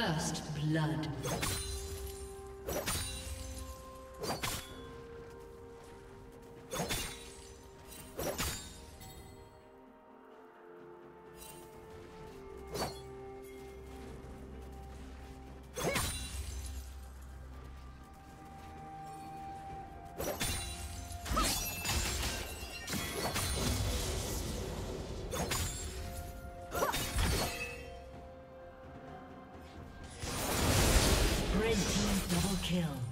First blood. Kill.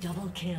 Double kill.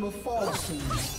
Will fall soon.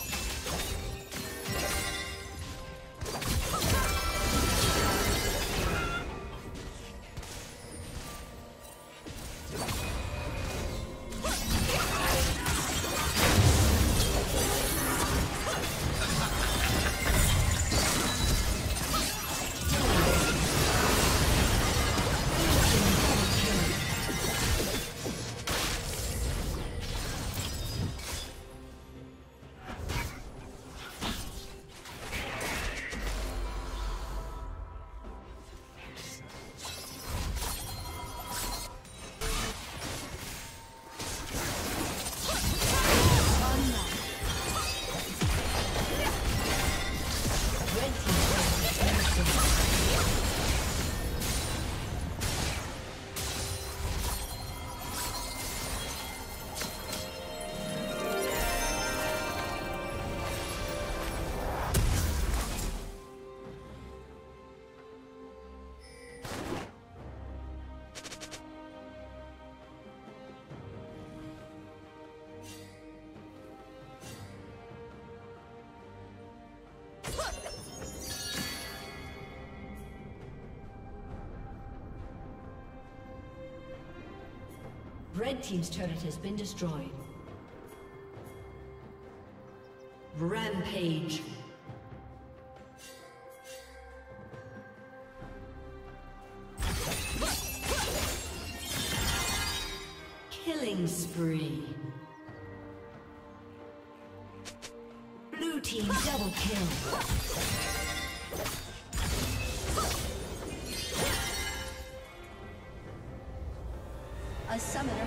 Red Team's turret has been destroyed. Rampage. Killing spree. Blue Team double kill. A summoner